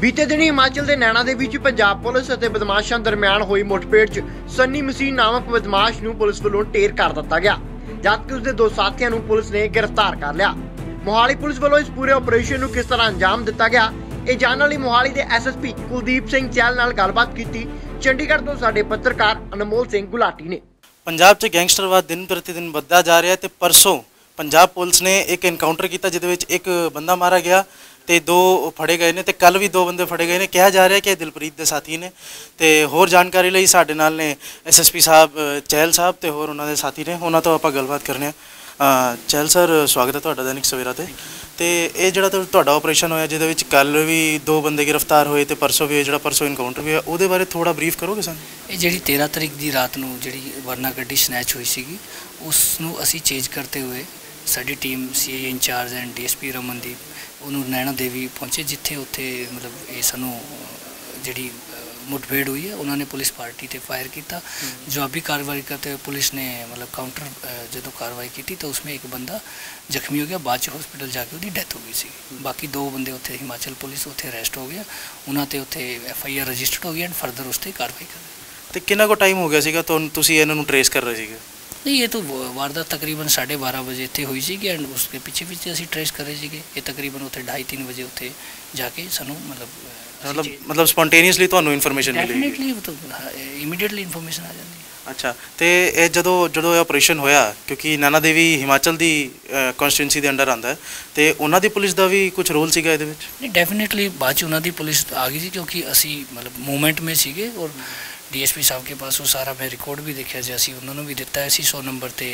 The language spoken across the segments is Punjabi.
ਬੀਤੇ ਦਿਨੀ ਹਿਮਾਚਲ ਦੇ ਨੈਣਾ ਦੇ ਵਿੱਚ ਪੰਜਾਬ ਪੁਲਿਸ ਅਤੇ ਬਦਮਾਸ਼ਾਂ ਦਰਮਿਆਨ ਹੋਈ ਮੁੱਠਭੇੜ 'ਚ ਸੰਨੀ ਮਸੀਹ ਨਾਮਕ ਬਦਮਾਸ਼ ਨੂੰ ਪੁਲਿਸ ਵੱਲੋਂ ਢੇਰ ਕਰ ਦਿੱਤਾ ਗਿਆ, ਜਦਕਿ ਉਸਦੇ ਦੋ ਸਾਥੀਆਂ ਨੂੰ ਪੁਲਿਸ ਨੇ ਗ੍ਰਿਫਤਾਰ ਕਰ ਲਿਆ। ਮੋਹਾਲੀ ਪੁਲਿਸ ਵੱਲੋਂ ਇਸ ਪੂਰੇ ਆਪਰੇਸ਼ਨ ਨੂੰ ਕਿਸ ਤਰ੍ਹਾਂ ਅੰਜਾਮ ਦਿੱਤਾ ਗਿਆ, ਇਹ ਜਾਣਨ ਲਈ ਮੋਹਾਲੀ ਦੇ ਐਸਐਸਪੀ ਕੁਲਦੀਪ ਸਿੰਘ ਚਹਿਲ ਨਾਲ ਗੱਲਬਾਤ ਕੀਤੀ। ਚੰਡੀਗੜ੍ਹ ਤੋਂ ਸਾਡੇ ਪੱਤਰਕਾਰ ਅਨਮੋਲ ਸਿੰਘ ਗੁਲਾਟੀ ਨੇ। ਪੰਜਾਬ 'ਚ ਗੈਂਗਸਟਰਵਾਦ ਦਿਨ ਪ੍ਰਤੀ ਦਿਨ ਵੱਧਦਾ ਜਾ ਰਿਹਾ ਤੇ ਪਰਸੋਂ ਪੰਜਾਬ ਪੁਲਿਸ ਨੇ ਇੱਕ ਐਨਕਾਊਂਟਰ ਕੀਤਾ, ਜਿਹਦੇ ਵਿੱਚ ਇੱਕ ਬੰਦਾ ਮਾਰਿਆ ਗਿਆ। ਤੇ ਦੋ ਫੜੇ ਗਏ ਨੇ ਤੇ ਕੱਲ ਵੀ ਦੋ ਬੰਦੇ ਫੜੇ ਗਏ ਨੇ। ਕਿਹਾ ਜਾ ਰਿਹਾ ਕਿ ਇਹ ਦਿਲਪ੍ਰੀਤ ਦੇ ਸਾਥੀ ਨੇ ਤੇ ਹੋਰ ਜਾਣਕਾਰੀ ਲਈ ਸਾਡੇ ਨਾਲ ਨੇ ਐਸਐਸਪੀ ਸਾਹਿਬ ਚਹਿਲ ਸਾਹਿਬ ਤੇ ਹੋਰ ਉਹਨਾਂ ਦੇ ਸਾਥੀ ਨੇ। ਉਹਨਾਂ ਤੋਂ ਆਪਾਂ ਗੱਲਬਾਤ ਕਰਨੇ ਆ। ਚਹਿਲ ਸਰ, ਸਵਾਗਤ ਹੈ ਤੁਹਾਡਾ ਦੈਨਿਕ ਸਵੇਰਾ ਤੇ। ਤੇ ਇਹ ਜਿਹੜਾ ਤੁਹਾ- ਤੁਹਾਡਾ ਆਪਰੇਸ਼ਨ ਹੋਇਆ, ਜਿਹਦੇ ਵਿੱਚ ਕੱਲ ਵੀ ਦੋ ਬੰਦੇ ਗ੍ਰਿਫਤਾਰ ਹੋਏ ਤੇ ਪਰਸੋਂ ਵੀ ਜਿਹੜਾ ਪਰਸੋਂ ਇਨਕਾਊਂਟਰ ਵੀ ਹੋਇਆ, ਉਹਦੇ ਬਾਰੇ ਥੋੜਾ ਬਰੀਫ ਕਰੋਗੇ ਸਾਨੂੰ? ਇਹ ਜਿਹੜੀ 13 ਤਰੀਕ ਦੀ ਰਾਤ ਨੂੰ ਜਿਹੜੀ ਵਰਨਾ ਗੱਡੀ ਸਨੈਚ ਹੋਈ ਸੀਗੀ, ਉਸ ਨੂੰ ਅਸੀਂ ਚੇਂਜ ਕਰਦੇ ਹੋਏ ਸਾਡੀ team CIA incharge and DSP Ramandeep ਉਹਨੂੰ ਨੈਣਾ ਦੇਵੀ ਪਹੁੰਚੇ ਜਿੱਥੇ ਉੱਥੇ ਮਤਲਬ ਇਹ ਸਾਨੂੰ ਜਿਹੜੀ ਮੁਠਭੇੜ ਹੋਈ ਹੈ ਉਹਨਾਂ ਨੇ ਪੁਲਿਸ ਪਾਰਟੀ ਤੇ ਫਾਇਰ ਕੀਤਾ। ਜਵਾਬੀ ਕਾਰਵਾਈ ਕਰਤੇ ਪੁਲਿਸ ਨੇ ਮਤਲਬ ਕਾਊਂਟਰ ਜਦੋਂ ਕਾਰਵਾਈ ਕੀਤੀ ਤਾਂ ਉਸमें ਇੱਕ ਬੰਦਾ ਜ਼ਖਮੀ ਹੋ ਗਿਆ ਬਾਅਦ ਚ ਹਸਪੀਟਲ ਜਾ ਕੇ ਉਹਦੀ ਡੈਥ ਹੋ ਗਈ ਸੀ। ਬਾਕੀ ਦੋ ਬੰਦੇ ਉੱਥੇ ਹਿਮਾਚਲ ਪੁਲਿਸ ਉੱਥੇ ਅਰੈਸਟ ਹੋ ਗਿਆ ਉਹਨਾਂ ਤੇ ਉੱਥੇ ਐਫ ਆਈ ਆਰ ਰਜਿਸਟਰਡ ਹੋ ਗਈ ਐਂਡ ਫਰਦਰ ਉਸ ਤੇ ਕਾਰਵਾਈ ਕਰ ਤੇ ਕਿੰਨਾ ਕੋ ਟਾਈਮ ਹੋ ਗਿਆ ਸੀਗਾ ਤੁਹਾਨੂੰ ਤੁਸੀਂ ਇਹਨਾਂ ਨੂੰ ਟਰੇਸ ਕਰ ਰਹੇ ਸੀਗੇ? ਨਹੀਂ ਇਹ ਤਾਂ ਵਾ- ਵਾਰਦਾਤ ਤਕਰੀਬਨ 12:30 ਵਜੇ ਇੱਥੇ ਹੋਈ ਸੀਗੀ ਐਂਡ ਉਸਕੇ ਪਿੱਛੇ ਪਿੱਛੇ ਅਸੀਂ ਟ੍ਰੇਸ ਕਰ ਰਹੇ ਸੀਗੇ। ਇਹ ਤਕਰੀਬਨ ਉੱਥੇ 2:30 ਵਜੇ ਉੱਥੇ ਜਾ ਕੇ ਸਾਨੂੰ ਮਤਲਬ ਮਤਲਬ ਮਤਲਬ ਸਪੌਂਟੇਨੀਅਸਲੀ ਤੁਹਾਨੂੰ ਇਨਫੋਰਮੇਸ਼ਨ ਮਿਲੀ। ਡੈਫੀਨਿਟਲੀ ਉਹ ਤਾਂ ਇਮੀਡੀਏਟਲੀ ਇਨਫੋਰਮੇਸ਼ਨ ਆ ਜਾਂਦੀ ਹੈ। ਅੱਛਾ ਤੇ ਇਹ ਜਦੋਂ ਜਦੋਂ ਇਹ ਆਪਰੇਸ਼ਨ ਹੋਇਆ ਕਿਉਂਕਿ ਨੈਣਾ ਦੇਵੀ ਹਿਮਾਚਲ ਦੀ ਕਨਸਟੀਟੂਐਂਸੀ ਦੇ ਅੰਡਰ ਆਂਦਾ ਹੈ ਤੇ ਉਹਨਾਂ ਦੀ ਪੁਲਿਸ ਦਾ ਵੀ ਕੁਝ ਰੋਲ ਸੀਗਾ ਇਹਦੇ ਵਿੱਚ? ਨਹੀਂ ਡੈਫੀਨਿਟਲੀ ਬਾਅਦ ਚ ਉਹਨਾਂ ਦੀ ਪੁਲਿਸ ਆ ਗਈ ਸੀ ਕਿਉਂਕਿ ਅਸੀਂ ਮਤਲਬ ਮੂਵਮੈਂਟ में ਸੀਗੇ ਔਰ ਡੀਐਸਪੀ ਸਾਹਿਬ ਕੇ ਪਾਸ ਉਹ ਸਾਰਾ ਮੈਂ ਰਿਕਾਰਡ ਵੀ ਦੇਖਿਆ ਜੇ ਅਸੀਂ ਉਹਨਾਂ ਨੂੰ ਵੀ ਦਿੱਤਾ ਹੈ। ਅਸੀਂ 100 ਨੰਬਰ ਤੇ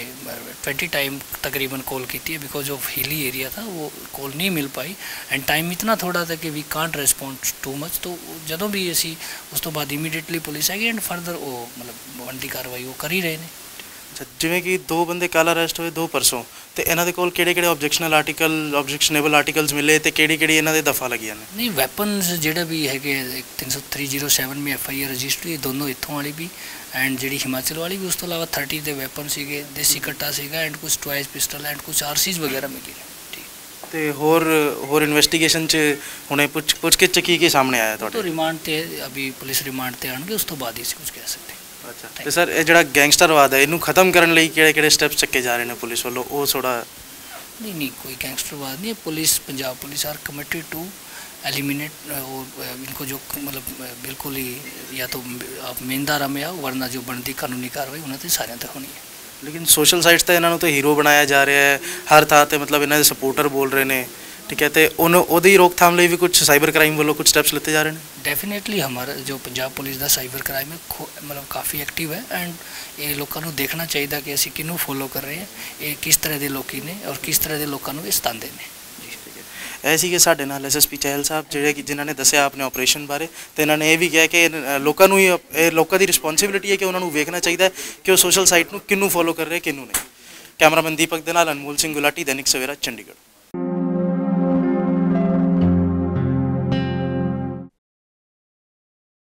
20 ਟਾਈਮ ਤਕਰੀਬਨ ਕਾਲ ਕੀਤੀ ਹੈ ਬਿਕੋਜ਼ ਆਫ ਹਿਲੀ ਏਰੀਆ ਥਾ ਉਹ ਕਾਲ ਨਹੀਂ ਮਿਲ ਪਾਈ। ਐਂਡ ਟਾਈਮ ਇਤਨਾ ਥੋੜਾ ਥਾ ਕਿ we can't respond too much ਤੋਂ ਜਦੋਂ ਵੀ ਅਸੀਂ ਉਸ ਤੋਂ ਬਾਅਦ ਇਮੀਡੀਏਟਲੀ ਪੁਲਿਸ ਆ ਗਈ ਐਂਡ ਫਰਦਰ ਉਹ ਮਤਲਬ ਬੰਦੀ ਕਾਰਵਾਈ ਉਹ ਕਰ ਹੀ ਰਹੇ ਨੇ। ਅੱਛਾ ਜਿਵੇਂ ਕਿ ਦੋ ਬੰਦੇ ਕੱਲ ਅਰੈਸਟ ਹੋਏ ਦੋ ਪਰਸੋਂ ਤੇ ਇਹਨਾਂ ਦੇ ਕੋਲ ਕਿਹੜੇ ਕਿਹੜੇ ਆਬਜੈਕਸ਼ਨਲ ਆਰਟੀਕਲ ਆਬਜੈਕਸ਼ਨੇਬਲ ਆਰਟੀਕਲਸ ਮਿਲੇ ਤੇ ਕਿਹੜੀ ਕਿਹੜੀ ਇਹਨਾਂ ਦੇ ਦਫਾ ਲੱਗੀਆਂ ਨੇ? ਨਹੀਂ ਵੈਪਨਸ ਜਿਹੜਾ ਵੀ ਹੈਗੇ ਇੱਕ 30307 ਮੇ ਐਫ ਆਈ ਆਰ ਰਜਿਸਟਰੀ ਇਹ ਦੋਨੋਂ ਇੱਥੋਂ ਵਾਲੀ ਵੀ ਐਂਡ ਜਿਹੜੀ ਹਿਮਾਚਲ ਵਾਲੀ ਵੀ ਉਸ ਤੋਂ ਇਲਾਵਾ 30 ਦੇ ਵੈਪਨ ਸੀਗੇ ਦੇਸੀ ਕੱਟਾ ਸੀਗਾ ਐਂਡ ਕੁਝ ਟਵਾਈਸ ਪਿਸਟਲ ਐਂਡ ਕੁਝ ਆਰਸੀਜ਼ ਵਗੈਰਾ ਮਿਲੀ ਠੀਕ। ਤੇ ਹੋਰ ਹੋਰ ਇਨਵੈਸਟੀਗੇਸ਼ਨ ਚ ਹੁਣੇ ਪੁੱਛ ਪੁੱਛ ਕੇ ਚ ਕੀ ਸਾਹਮਣੇ ਆਇਆ ਤੋਂ ਤੁਹਾਡੇ? ਰਿਮਾਂਡ ਤੇ ਅਭੀ ਪੁਲਿਸ ਰਿਮਾਂਡ ਤੇ ਆਣਗੇ ਉਸ ਤੋਂ ਬਾਅਦ ਹੀ ਅਸੀਂ ਕੁਝ ਕਹਿ ਸਕਦੇ ਅੱਛਾ ਤੇ ਸਰ ਇਹ ਜਿਹੜਾ ਗੈਂਗਸਟਰਵਾਦ ਹੈ ਇਹਨੂੰ ਖਤਮ ਕਰਨ ਲਈ ਕਿਹੜੇ ਕਿਹੜੇ ਸਟੈਪਸ ਚੱਕੇ ਜਾ ਰਹੇ ਨੇ ਪੁਲਿਸ ਵੱਲੋਂ ਉਹ ਥੋੜਾ नहीं नहीं कोई गैंगस्टरवाद नहीं है police Punjab police are committed to eliminate और अ, इनको जो मतलब अ, बिल्कुल ही या तो आप मेन धारा में आओ वरना जो बनती कानूनी कार्रवाई उन्हें तो सारे तक होनी है ਲੇਕਿਨ ਸੋਸ਼ਲ ਸਾਈਟਸ ਤੇ ਇਹਨਾਂ ਨੂੰ ਤੇ ਹੀਰੋ ਬਣਾਇਆ ਜਾ ਰਿਹਾ ਹੈ ਹਰ ਥਾਂ ਤੇ ਮਤਲਬ ਇਹਨਾਂ ਦੇ ਸਪੋਰਟਰ ਬੋਲ ਰਹੇ ਨੇ ਠੀਕ ਹੈ ਤੇ ਉਹਨੂੰ ਉਹਦੀ ਰੋਕਥਾਮ ਲਈ ਵੀ ਕੁਝ ਸਾਈਬਰ ਕ੍ਰਾਈਮ ਵੱਲੋਂ ਕੁਝ ਸਟੈਪਸ ਲਿੱਤੇ ਜਾ ਰਹੇ ਨੇ ਡੈਫੀਨਿਟਲੀ ਹਮਾਰਾ ਜੋ ਪੰਜਾਬ ਪੁਲਿਸ ਦਾ ਸਾਈਬਰ ਕ੍ਰਾਈਮ ਹੈ ਮਤਲਬ ਕਾਫੀ ਐਕਟਿਵ ਹੈ ਐਂਡ ਇਹ ਲੋਕਾਂ ਨੂੰ ਦੇਖਣਾ ਚਾਹੀਦਾ ਕਿ ਅਸੀਂ ਕਿਹਨੂੰ ਫੋਲੋ ਕਰ ਰਹੇ ਹਾਂ ਇਹ ਕਿਸ ਤਰ੍ਹਾਂ ਦੇ ਲੋਕੀ ਨੇ ਔਰ ਕਿਸ ਤਰ੍ਹਾਂ ਦੇ ਲੋਕਾਂ ਨੂੰ ਇਹ ਸਤਾਉਂਦੇ ਨੇ ਇਹ ਸੀਗੇ ਸਾਡੇ ਨਾਲ ਐਸਐਸਪੀ ਚਹਿਲ ਸਾਹਿਬ ਜਿਹੜੇ ਕਿ ਜਿਨ੍ਹਾਂ ਨੇ ਦੱਸਿਆ ਆਪਣੇ ਆਪਰੇਸ਼ਨ ਬਾਰੇ ਤੇ ਇਹਨਾਂ ਨੇ ਇਹ ਵੀ ਕਿਹਾ ਕਿ ਲੋਕਾਂ ਨੂੰ ਇਹ ਲੋਕਾਂ ਦੀ ਰਿਸਪੌਂਸਿਬਿਲਿਟੀ ਹੈ ਕਿ ਉਹਨਾਂ ਨੂੰ ਵੇਖਣਾ ਚਾਹੀਦਾ ਹੈ ਕਿ ਉਹ ਸੋਸ਼ਲ ਸਾਈਟ ਨੂੰ ਕਿੰਨੂੰ ਫੋਲੋ ਕਰ ਰਹੇ ਕਿੰਨੂੰ ਨਹੀਂ ਕੈਮਰਾਮੈਨ ਦੀਪਕ ਦੇ ਨਾਲ ਅਨਮੋਲ ਸਿੰਘ ਗੁਲਾਟੀ ਦੈਨਿਕ ਸਵੇਰਾ ਚੰਡੀਗੜ੍ਹ